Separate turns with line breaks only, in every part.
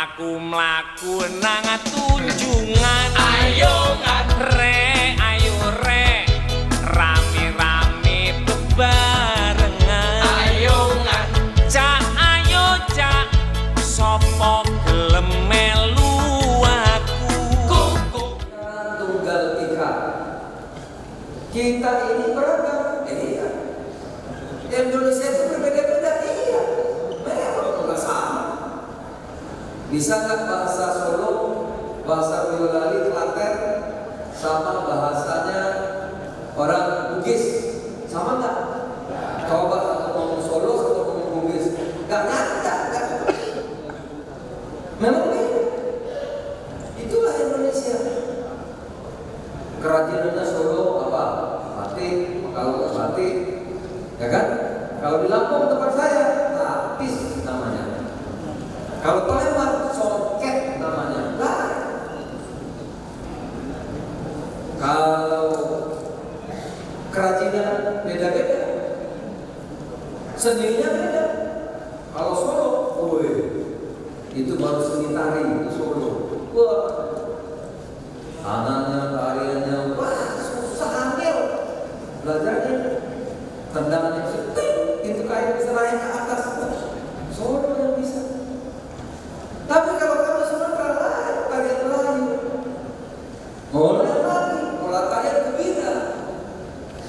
Aku mlaku nang tunjungan
Ayo ngan
re ayo re. Rame-rame bebarengan.
Ayo ngan
Cak ayo cak sapa gelem melu aku?
Kuku.
Tunggal ika. Kita ini beragam. Indonesia itu berbeda-beda, iya. Memang nggak sama. Bisa nggak bahasa Solo, bahasa Boyolali, Klaten, sama bahasanya orang Bugis? Sama nggak? Coba satu ngomong Solo, satu ngomong Bugis. Nggak nyata, nggak. Memang beda. Itulah Indonesia kerajinannya Solo apa? Batik, kalau batik, ya kan? Kalau di Lampung tempat saya, tapis namanya. Kalau Palembang, soket namanya. Lah. Kalau kerajinan beda-beda, seninya beda. Kalau Solo, woi, itu baru seni tari itu Solo.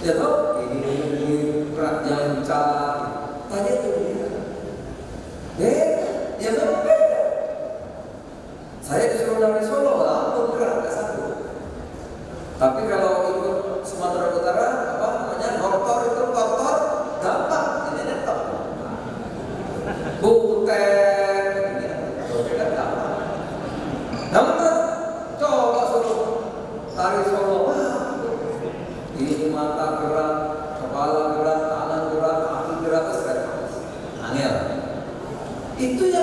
Ya toh
你对呀、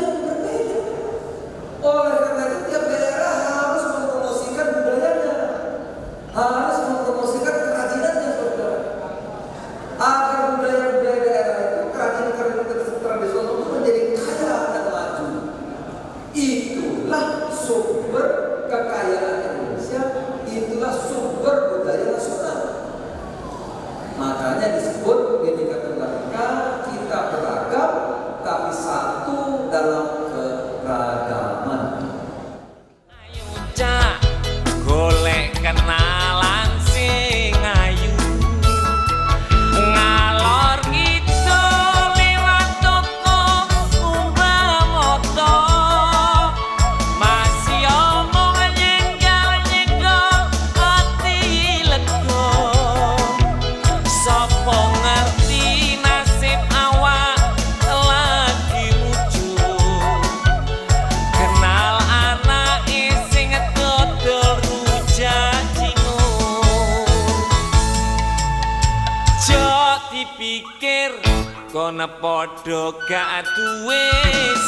kono podo gak duwe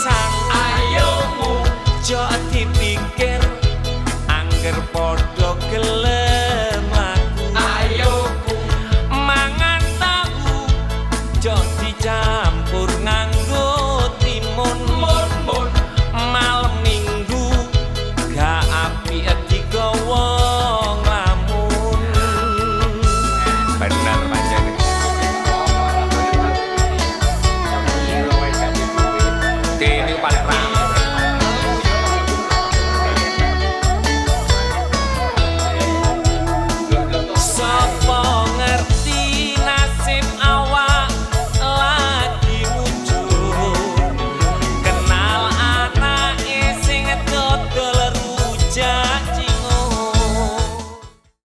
sang
ayomu
jo dipikir angger podo gelem